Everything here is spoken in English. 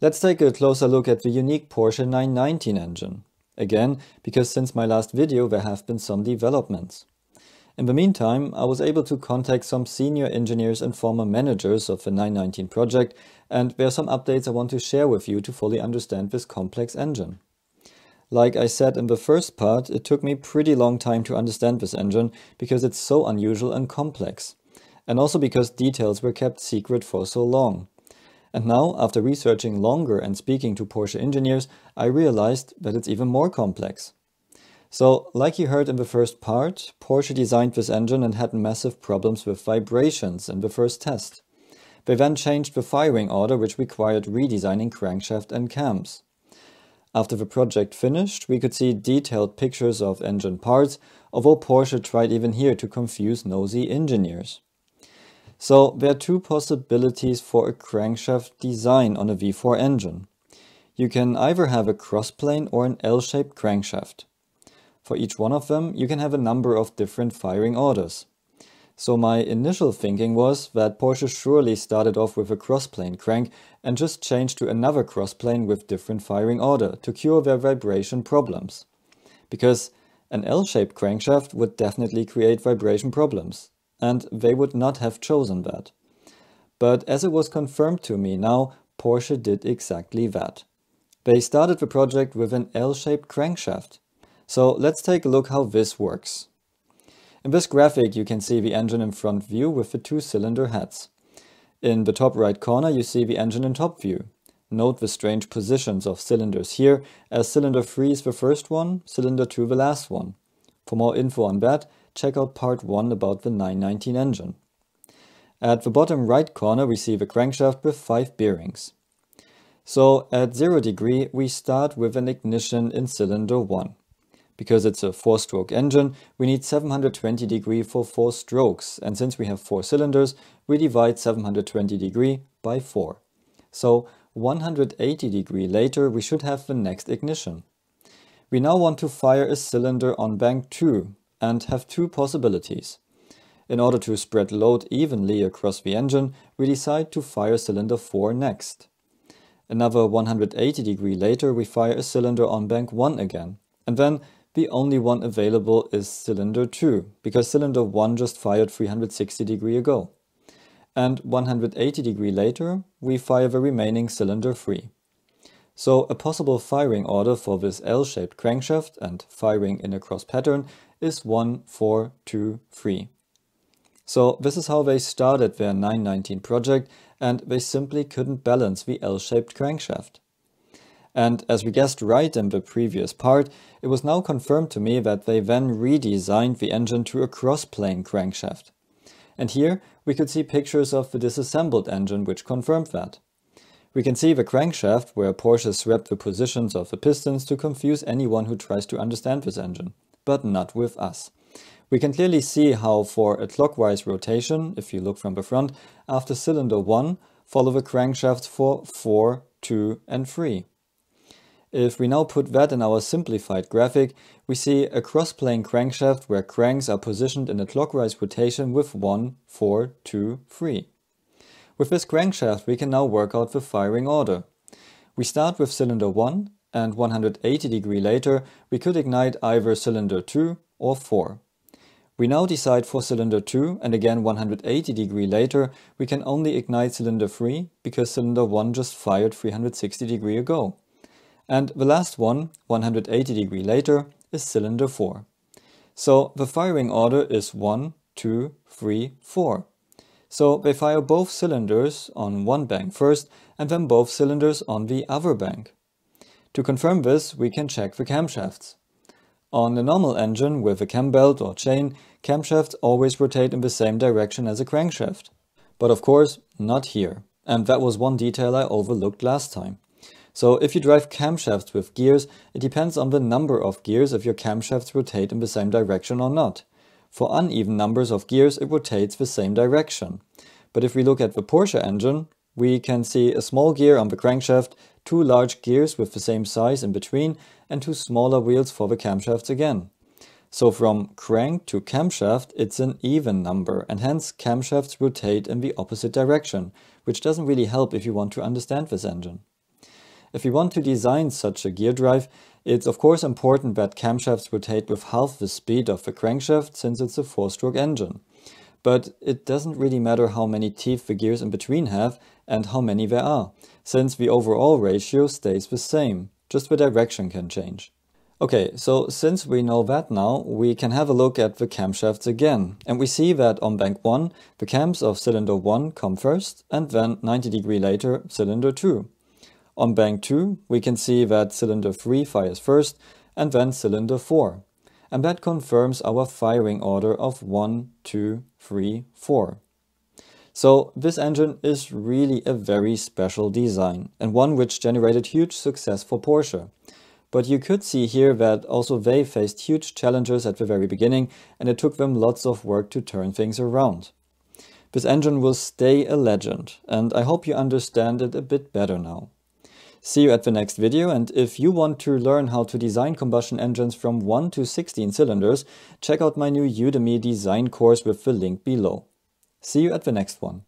Let's take a closer look at the unique Porsche 919 engine. Again, because since my last video there have been some developments. In the meantime, I was able to contact some senior engineers and former managers of the 919 project, and there are some updates I want to share with you to fully understand this complex engine. Like I said in the first part, it took me pretty long time to understand this engine because it's so unusual and complex, and also because details were kept secret for so long. And now, after researching longer and speaking to Porsche engineers, I realized that it's even more complex. So, like you heard in the first part, Porsche designed this engine and had massive problems with vibrations in the first test. They then changed the firing order, which required redesigning crankshaft and cams. After the project finished, we could see detailed pictures of engine parts, although Porsche tried even here to confuse nosy engineers. So there are two possibilities for a crankshaft design on a V4 engine. You can either have a crossplane or an L-shaped crankshaft. For each one of them, you can have a number of different firing orders. So my initial thinking was that Porsche surely started off with a crossplane crank and just changed to another crossplane with different firing order to cure their vibration problems. Because an L-shaped crankshaft would definitely create vibration problems, and they would not have chosen that. But as it was confirmed to me now, Porsche did exactly that. They started the project with an L-shaped crankshaft. So let's take a look how this works. In this graphic you can see the engine in front view with the two cylinder heads. In the top right corner you see the engine in top view. Note the strange positions of cylinders here, as cylinder 3 is the first one, cylinder 2 the last one. For more info on that, check out part 1 about the 919 engine. At the bottom right corner we see the crankshaft with 5 bearings. So at 0 degree we start with an ignition in cylinder 1. Because it's a 4-stroke engine, we need 720 degree for 4 strokes, and since we have 4 cylinders, we divide 720 degree by 4. So 180 degree later we should have the next ignition. We now want to fire a cylinder on bank 2, and have two possibilities. In order to spread load evenly across the engine, we decide to fire cylinder 4 next. Another 180 degree later we fire a cylinder on bank 1 again, and then the only one available is cylinder 2, because cylinder 1 just fired 360 degree ago. And 180 degree later, we fire the remaining cylinder 3. So a possible firing order for this L-shaped crankshaft and firing in a cross pattern is 1, 4, 2, 3. So this is how they started their 919 project and they simply couldn't balance the L-shaped crankshaft. And as we guessed right in the previous part, it was now confirmed to me that they then redesigned the engine to a cross-plane crankshaft. And here we could see pictures of the disassembled engine which confirmed that. We can see the crankshaft where Porsche swapped the positions of the pistons to confuse anyone who tries to understand this engine but not with us. We can clearly see how for a clockwise rotation, if you look from the front, after cylinder 1, follow the crankshafts for 4, 2 and 3. If we now put that in our simplified graphic, we see a cross-plane crankshaft where cranks are positioned in a clockwise rotation with 1, 4, 2, 3. With this crankshaft we can now work out the firing order. We start with cylinder 1 and 180 degree later we could ignite either cylinder 2 or 4. We now decide for cylinder 2 and again 180 degree later we can only ignite cylinder 3 because cylinder 1 just fired 360 degree ago. And the last one, 180 degree later, is cylinder 4. So the firing order is 1, 2, 3, 4. So they fire both cylinders on one bank first and then both cylinders on the other bank. To confirm this, we can check the camshafts. On a normal engine with a cam belt or chain, camshafts always rotate in the same direction as a crankshaft. But of course, not here. And that was one detail I overlooked last time. So if you drive camshafts with gears, it depends on the number of gears if your camshafts rotate in the same direction or not. For uneven numbers of gears, it rotates the same direction. But if we look at the Porsche engine, we can see a small gear on the crankshaft, two large gears with the same size in between, and two smaller wheels for the camshafts again. So from crank to camshaft, it's an even number, and hence camshafts rotate in the opposite direction, which doesn't really help if you want to understand this engine. If you want to design such a gear drive, it's of course important that camshafts rotate with half the speed of the crankshaft since it's a four-stroke engine. But it doesn't really matter how many teeth the gears in between have and how many there are, since the overall ratio stays the same, just the direction can change. Okay, so since we know that now, we can have a look at the camshafts again. And we see that on bank 1, the cams of cylinder 1 come first, and then 90 degree later, cylinder 2. On bank 2, we can see that cylinder 3 fires first, and then cylinder 4. And that confirms our firing order of 1, 2, 3, 4. So this engine is really a very special design, and one which generated huge success for Porsche. But you could see here that also they faced huge challenges at the very beginning and it took them lots of work to turn things around. This engine will stay a legend and I hope you understand it a bit better now. See you at the next video and if you want to learn how to design combustion engines from 1 to 16 cylinders, check out my new Udemy design course with the link below. See you at the next one.